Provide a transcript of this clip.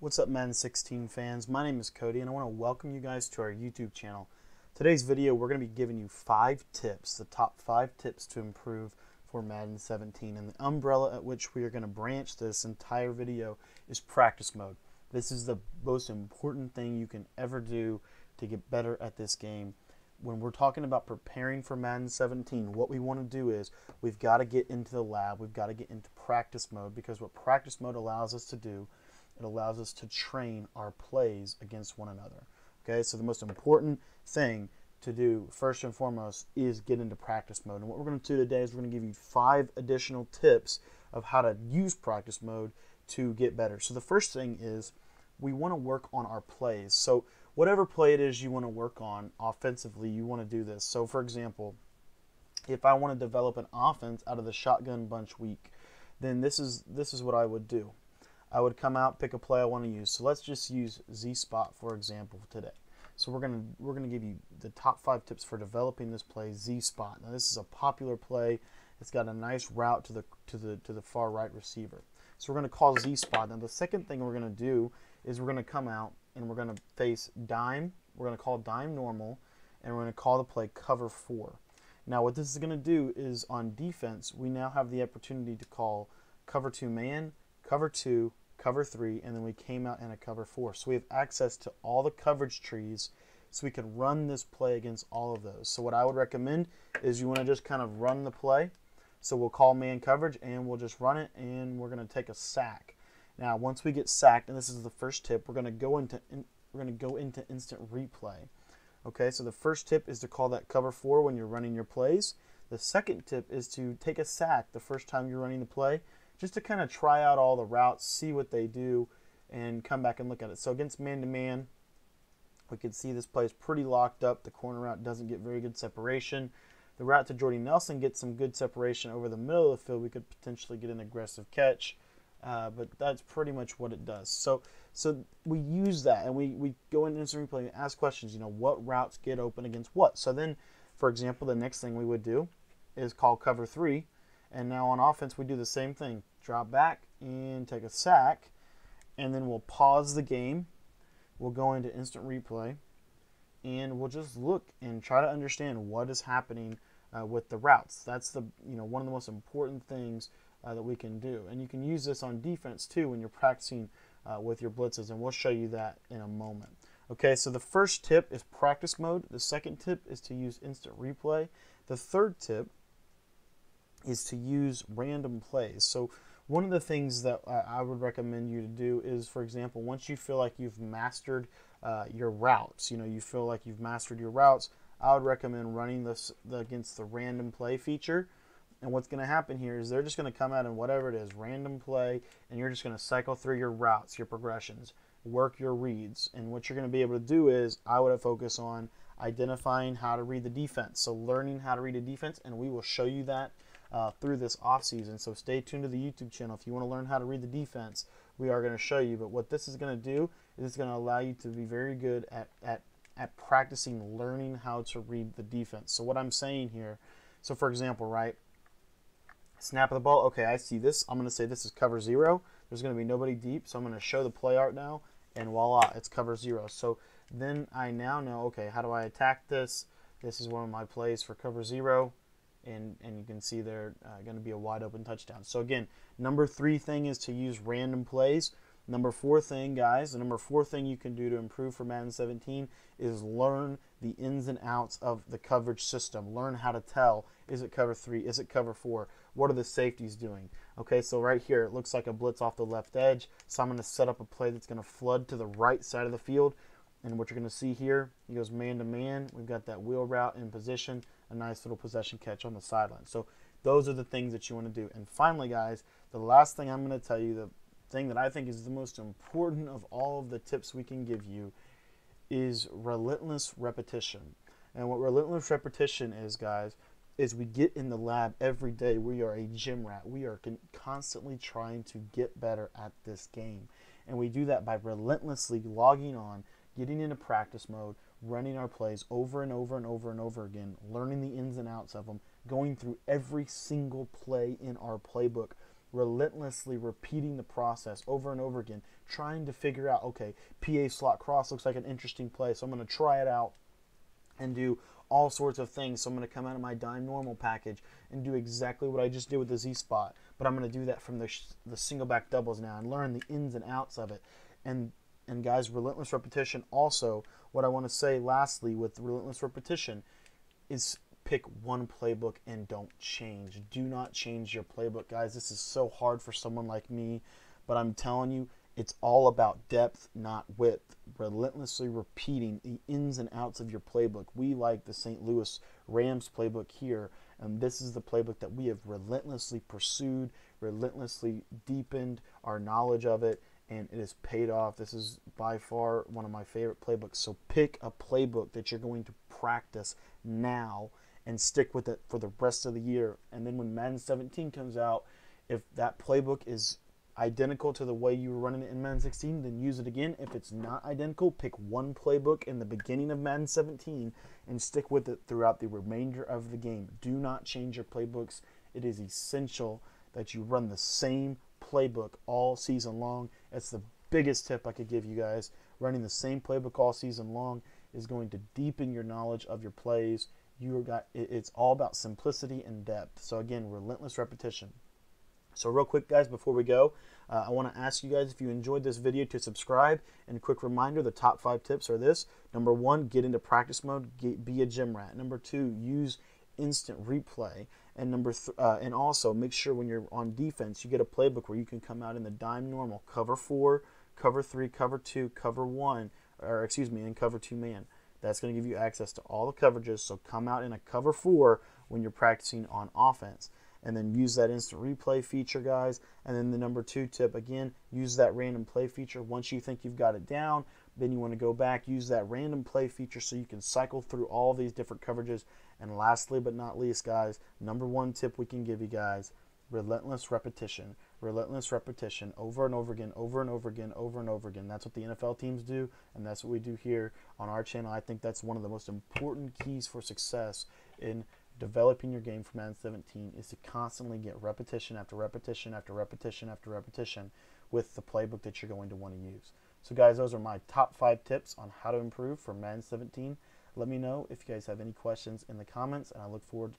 What's up Madden 16 fans? My name is Cody and I want to welcome you guys to our YouTube channel. Today's video we're going to be giving you five tips, the top five tips to improve for Madden 17 and the umbrella at which we are going to branch this entire video is practice mode. This is the most important thing you can ever do to get better at this game. When we're talking about preparing for Madden 17, what we want to do is we've got to get into the lab, we've got to get into practice mode because what practice mode allows us to do it allows us to train our plays against one another. Okay, so the most important thing to do first and foremost is get into practice mode. And what we're going to do today is we're going to give you five additional tips of how to use practice mode to get better. So the first thing is we want to work on our plays. So whatever play it is you want to work on offensively, you want to do this. So for example, if I want to develop an offense out of the shotgun bunch weak, then this is this is what I would do. I would come out, pick a play I want to use. So let's just use Z Spot for example today. So we're gonna we're gonna give you the top five tips for developing this play Z Spot. Now this is a popular play. It's got a nice route to the to the to the far right receiver. So we're gonna call Z Spot. Now the second thing we're gonna do is we're gonna come out and we're gonna face dime. We're gonna call dime normal, and we're gonna call the play cover four. Now what this is gonna do is on defense we now have the opportunity to call cover two man cover two, cover three, and then we came out in a cover four. So we have access to all the coverage trees so we can run this play against all of those. So what I would recommend is you want to just kind of run the play. So we'll call man coverage and we'll just run it and we're going to take a sack. Now once we get sacked, and this is the first tip, we're going to go into we're going to go into instant replay. Okay, so the first tip is to call that cover four when you're running your plays. The second tip is to take a sack the first time you're running the play just to kind of try out all the routes, see what they do, and come back and look at it. So against man-to-man, we can see this play is pretty locked up. The corner route doesn't get very good separation. The route to Jordy Nelson gets some good separation over the middle of the field. We could potentially get an aggressive catch, uh, but that's pretty much what it does. So, so we use that and we, we go into instant replay and ask questions. You know, what routes get open against what? So then, for example, the next thing we would do is call cover three and now on offense, we do the same thing. Drop back and take a sack, and then we'll pause the game. We'll go into instant replay, and we'll just look and try to understand what is happening uh, with the routes. That's the you know one of the most important things uh, that we can do, and you can use this on defense too when you're practicing uh, with your blitzes, and we'll show you that in a moment. Okay, so the first tip is practice mode. The second tip is to use instant replay. The third tip is to use random plays. So one of the things that I would recommend you to do is, for example, once you feel like you've mastered uh, your routes, you know, you feel like you've mastered your routes, I would recommend running this against the random play feature. And what's going to happen here is they're just going to come out and whatever it is, random play, and you're just going to cycle through your routes, your progressions, work your reads. And what you're going to be able to do is, I would focus on identifying how to read the defense. So learning how to read a defense, and we will show you that uh, through this offseason. So stay tuned to the YouTube channel. If you want to learn how to read the defense, we are going to show you. But what this is going to do is it's going to allow you to be very good at, at, at practicing learning how to read the defense. So what I'm saying here, so for example, right, snap of the ball. Okay, I see this. I'm going to say this is cover zero. There's going to be nobody deep, so I'm going to show the play art now, and voila, it's cover zero. So then I now know, okay, how do I attack this? This is one of my plays for cover zero and, and you can see they're uh, going to be a wide open touchdown. So again, number three thing is to use random plays. Number four thing, guys, the number four thing you can do to improve for Madden 17 is learn the ins and outs of the coverage system. Learn how to tell, is it cover three, is it cover four, what are the safeties doing? Okay, so right here, it looks like a blitz off the left edge, so I'm going to set up a play that's going to flood to the right side of the field. And what you're going to see here, he goes man to man. We've got that wheel route in position a nice little possession catch on the sideline. So those are the things that you want to do. And finally, guys, the last thing I'm going to tell you, the thing that I think is the most important of all of the tips we can give you is relentless repetition. And what relentless repetition is, guys, is we get in the lab every day. We are a gym rat. We are constantly trying to get better at this game. And we do that by relentlessly logging on, getting into practice mode, running our plays over and over and over and over again, learning the ins and outs of them, going through every single play in our playbook, relentlessly repeating the process over and over again, trying to figure out, okay, PA slot cross looks like an interesting play, so I'm going to try it out and do all sorts of things. So I'm going to come out of my dime normal package and do exactly what I just did with the Z spot, but I'm going to do that from the, the single back doubles now and learn the ins and outs of it. And and guys, relentless repetition. Also, what I want to say lastly with relentless repetition is pick one playbook and don't change. Do not change your playbook, guys. This is so hard for someone like me, but I'm telling you, it's all about depth, not width. Relentlessly repeating the ins and outs of your playbook. We like the St. Louis Rams playbook here, and this is the playbook that we have relentlessly pursued, relentlessly deepened our knowledge of it, and it has paid off. This is by far one of my favorite playbooks. So pick a playbook that you're going to practice now and stick with it for the rest of the year. And then when Madden 17 comes out, if that playbook is identical to the way you were running it in Madden 16, then use it again. If it's not identical, pick one playbook in the beginning of Madden 17 and stick with it throughout the remainder of the game. Do not change your playbooks. It is essential that you run the same playbook all season long. That's the biggest tip I could give you guys. Running the same playbook all season long is going to deepen your knowledge of your plays. You got it's all about simplicity and depth. So again, relentless repetition. So real quick, guys, before we go, uh, I want to ask you guys if you enjoyed this video to subscribe. And quick reminder: the top five tips are this: number one, get into practice mode, get, be a gym rat. Number two, use instant replay. And number th- uh, and also make sure when you're on defense, you get a playbook where you can come out in the dime normal, cover four, cover three, cover two, cover one, or excuse me, and cover two man. That's going to give you access to all the coverages. So come out in a cover four when you're practicing on offense. And then use that instant replay feature, guys. And then the number two tip again, use that random play feature. Once you think you've got it down, then you want to go back, use that random play feature so you can cycle through all these different coverages. And lastly but not least, guys, number one tip we can give you guys relentless repetition. Relentless repetition over and over again, over and over again, over and over again. That's what the NFL teams do, and that's what we do here on our channel. I think that's one of the most important keys for success in developing your game for Madden 17 is to constantly get repetition after repetition after repetition after repetition with the playbook that you're going to want to use. So, guys, those are my top five tips on how to improve for Madden 17. Let me know if you guys have any questions in the comments, and I look forward